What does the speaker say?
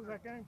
was that game?